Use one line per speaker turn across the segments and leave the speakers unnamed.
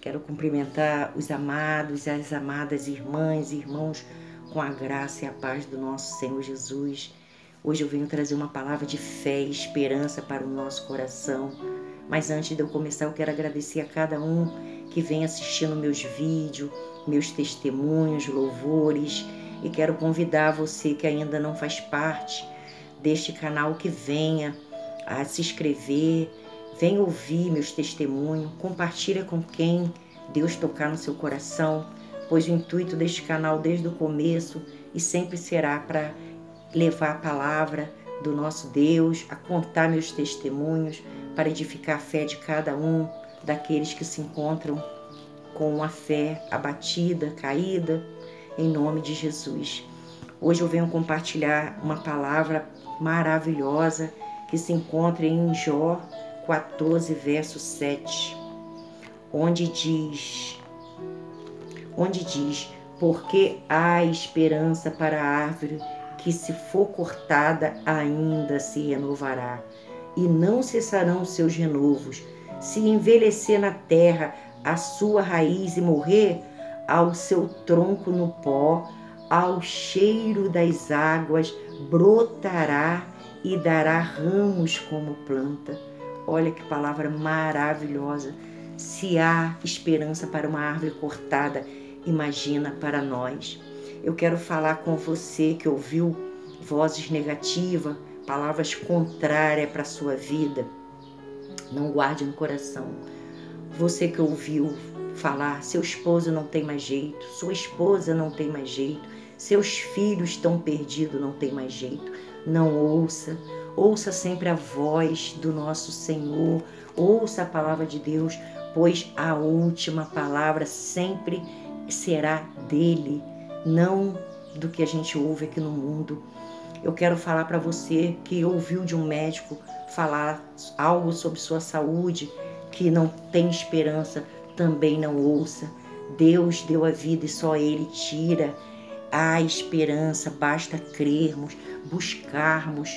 Quero cumprimentar os amados e as amadas irmãs e irmãos com a graça e a paz do nosso Senhor Jesus. Hoje eu venho trazer uma palavra de fé e esperança para o nosso coração. Mas antes de eu começar, eu quero agradecer a cada um que vem assistindo meus vídeos, meus testemunhos, louvores e quero convidar você que ainda não faz parte deste canal que venha a se inscrever, venha ouvir meus testemunhos, compartilha com quem Deus tocar no seu coração, pois o intuito deste canal desde o começo e sempre será para levar a palavra do nosso Deus, a contar meus testemunhos, para edificar a fé de cada um daqueles que se encontram com a fé abatida, caída, em nome de Jesus. Hoje eu venho compartilhar uma palavra maravilhosa que se encontra em Jó 14, verso 7, onde diz: onde diz: Porque há esperança para a árvore que, se for cortada, ainda se renovará, e não cessarão seus renovos. Se envelhecer na terra a sua raiz e morrer, ao seu tronco no pó, ao cheiro das águas, brotará e dará ramos como planta. Olha que palavra maravilhosa. Se há esperança para uma árvore cortada, imagina para nós. Eu quero falar com você que ouviu vozes negativas, palavras contrárias para a sua vida. Não guarde no coração. Você que ouviu falar: seu esposo não tem mais jeito, sua esposa não tem mais jeito, seus filhos estão perdidos, não tem mais jeito. Não ouça, ouça sempre a voz do nosso Senhor, ouça a palavra de Deus, pois a última palavra sempre será dele, não do que a gente ouve aqui no mundo. Eu quero falar para você que ouviu de um médico falar algo sobre sua saúde, que não tem esperança, também não ouça. Deus deu a vida e só Ele tira. Há esperança, basta crermos, buscarmos,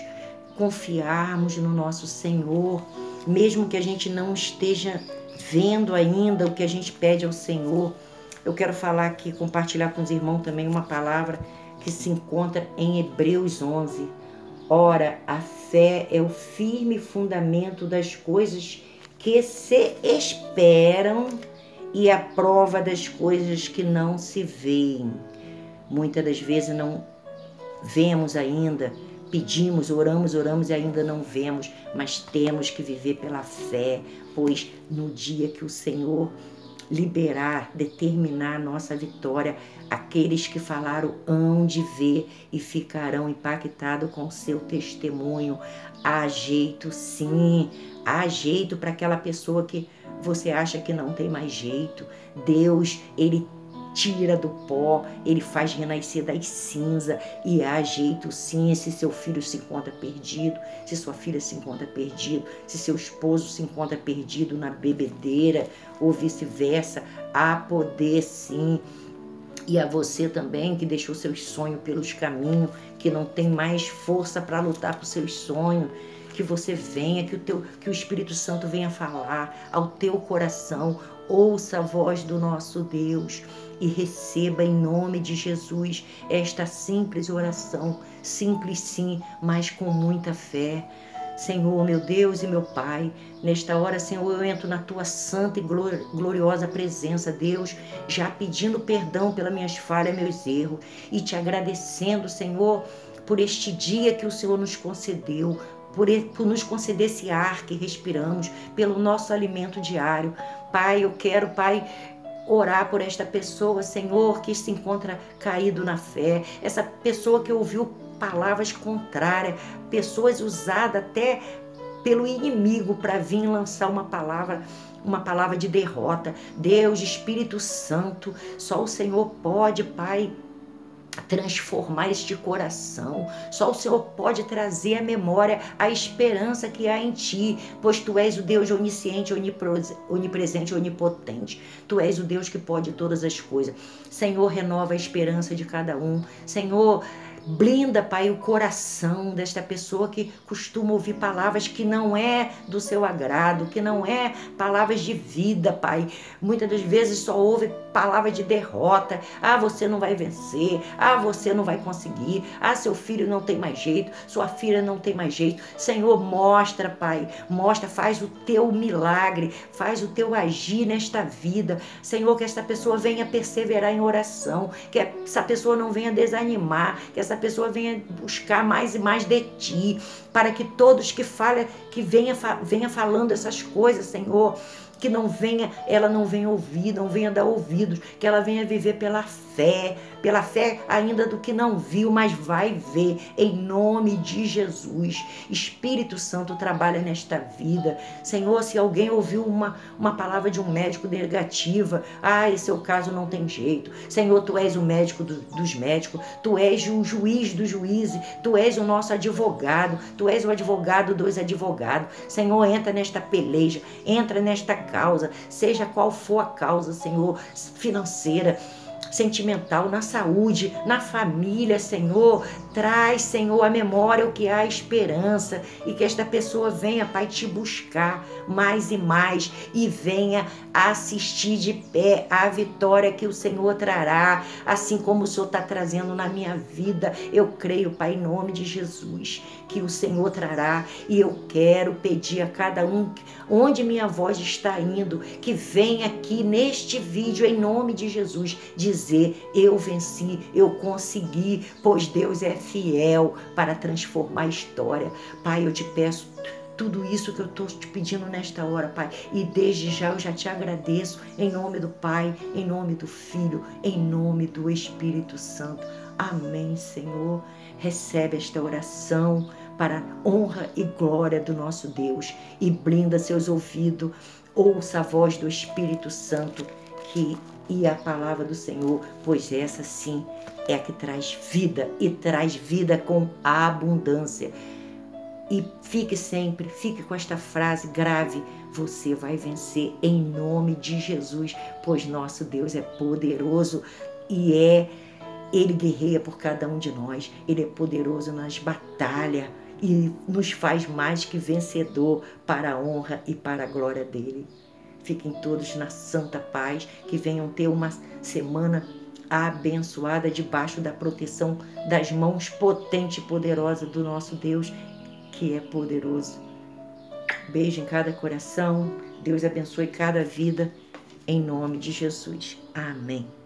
confiarmos no nosso Senhor, mesmo que a gente não esteja vendo ainda o que a gente pede ao Senhor. Eu quero falar aqui, compartilhar com os irmãos também uma palavra que se encontra em Hebreus 11. Ora, a fé é o firme fundamento das coisas que se esperam e a prova das coisas que não se veem. Muitas das vezes não vemos ainda, pedimos, oramos, oramos e ainda não vemos, mas temos que viver pela fé, pois no dia que o Senhor liberar, determinar a nossa vitória, aqueles que falaram hão de ver e ficarão impactados com seu testemunho. Há jeito sim, há jeito para aquela pessoa que você acha que não tem mais jeito. Deus, ele tira do pó, ele faz renascer das cinzas e há jeito sim se seu filho se encontra perdido, se sua filha se encontra perdido, se seu esposo se encontra perdido na bebedeira ou vice-versa, há poder sim. E a você também que deixou seus sonhos pelos caminhos, que não tem mais força para lutar por seus sonhos que você venha, que o, teu, que o Espírito Santo venha falar ao teu coração. Ouça a voz do nosso Deus e receba em nome de Jesus esta simples oração, simples sim, mas com muita fé. Senhor, meu Deus e meu Pai, nesta hora, Senhor, eu entro na tua santa e gloriosa presença, Deus, já pedindo perdão pelas minhas falhas, meus erros e te agradecendo, Senhor, por este dia que o Senhor nos concedeu, por, por nos conceder esse ar que respiramos, pelo nosso alimento diário. Pai, eu quero, Pai, orar por esta pessoa, Senhor, que se encontra caído na fé, essa pessoa que ouviu palavras contrárias, pessoas usadas até pelo inimigo para vir lançar uma palavra uma palavra de derrota. Deus, Espírito Santo, só o Senhor pode, Pai, transformar este coração. Só o Senhor pode trazer à memória a esperança que há em ti, pois tu és o Deus onisciente, onipresente, onipotente. Tu és o Deus que pode todas as coisas. Senhor, renova a esperança de cada um. Senhor, Blinda, Pai, o coração desta pessoa que costuma ouvir palavras que não é do seu agrado, que não é palavras de vida, Pai. Muitas das vezes só ouve palavra de derrota. Ah, você não vai vencer. Ah, você não vai conseguir. Ah, seu filho não tem mais jeito. Sua filha não tem mais jeito. Senhor, mostra, Pai. Mostra, faz o teu milagre, faz o teu agir nesta vida. Senhor, que esta pessoa venha perseverar em oração, que essa pessoa não venha desanimar, que essa pessoa venha buscar mais e mais de ti, para que todos que falem, que venha, venha falando essas coisas, Senhor, que não venha, ela não venha ouvir, não venha dar ouvidos, que ela venha viver pela fé, pela fé ainda do que não viu, mas vai ver, em nome de Jesus. Espírito Santo trabalha nesta vida. Senhor, se alguém ouviu uma, uma palavra de um médico negativa, ah, esse seu caso não tem jeito. Senhor, tu és o médico do, dos médicos, tu és o juiz dos juízes, tu és o nosso advogado, tu és o advogado dos advogados. Senhor, entra nesta peleja, entra nesta causa, seja qual for a causa, Senhor, financeira sentimental, na saúde, na família, Senhor. Traz, Senhor, a memória o que há esperança e que esta pessoa venha, Pai, te buscar mais e mais e venha assistir de pé a vitória que o Senhor trará, assim como o Senhor está trazendo na minha vida. Eu creio, Pai, em nome de Jesus, que o Senhor trará e eu quero pedir a cada um onde minha voz está indo, que venha aqui neste vídeo em nome de Jesus dizer: eu venci, eu consegui, pois Deus é fiel para transformar a história. Pai, eu te peço tudo isso que eu estou te pedindo nesta hora, Pai. E desde já eu já te agradeço em nome do Pai, em nome do Filho, em nome do Espírito Santo. Amém, Senhor. Recebe esta oração para honra e glória do nosso Deus e blinda seus ouvidos. Ouça a voz do Espírito Santo que e a palavra do Senhor, pois essa sim é a que traz vida e traz vida com abundância. E fique sempre, fique com esta frase grave: você vai vencer em nome de Jesus, pois nosso Deus é poderoso e é ele guerreia por cada um de nós, ele é poderoso nas batalhas e nos faz mais que vencedor para a honra e para a glória dele. Fiquem todos na santa paz, que venham ter uma semana abençoada debaixo da proteção das mãos potente e poderosa do nosso Deus, que é poderoso. Beijo em cada coração. Deus abençoe cada vida. Em nome de Jesus. Amém.